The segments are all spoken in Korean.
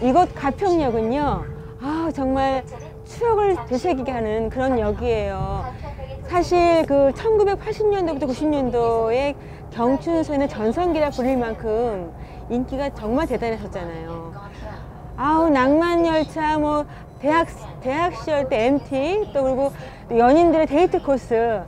이곳 가평역은요, 아, 정말 추억을 되새기게 하는 그런 역이에요. 사실 그 1980년도부터 90년도에 경춘선의 전성기라 불릴 만큼 인기가 정말 대단했었잖아요. 아우, 낭만열차, 뭐, 대학, 대학 시절 때 MT, 또 그리고 또 연인들의 데이트 코스,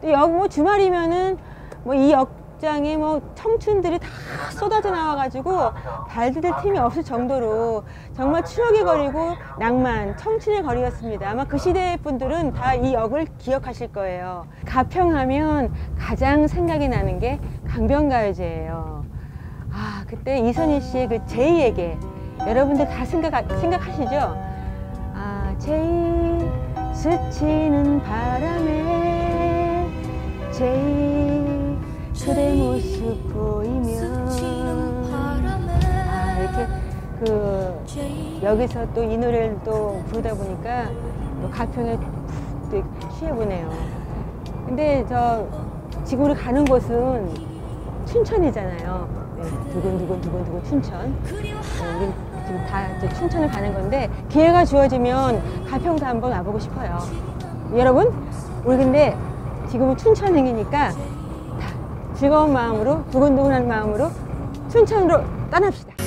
또 여기 뭐 주말이면은 뭐 이역 장에 뭐 청춘들이 다 쏟아져 나와가지고 발디딜 틈이 없을 정도로 정말 추억의 거리고 낭만, 청춘의 거리였습니다. 아마 그 시대 분들은 다 이 역을 기억하실 거예요. 가평하면 가장 생각이 나는 게 강변가요제예요. 아, 그때 이선희 씨의 그 제이에게 여러분들 다 생각, 생각하시죠? 아, 제이 스치는 바람에 제이 그대 모습 보이면 아, 이렇게 그 여기서 또 이 노래를 또 부르다 보니까 또 가평에 푹 취해보네요. 근데 저 지금 우리 가는 곳은 춘천이잖아요. 네, 두근두근 두근두근 춘천. 네, 우리 지금 다 이제 춘천을 가는 건데 기회가 주어지면 가평도 한번 와보고 싶어요. 여러분, 우리 근데 지금은 춘천행이니까 다 즐거운 마음으로 두근두근한 마음으로 춘천으로 떠납시다.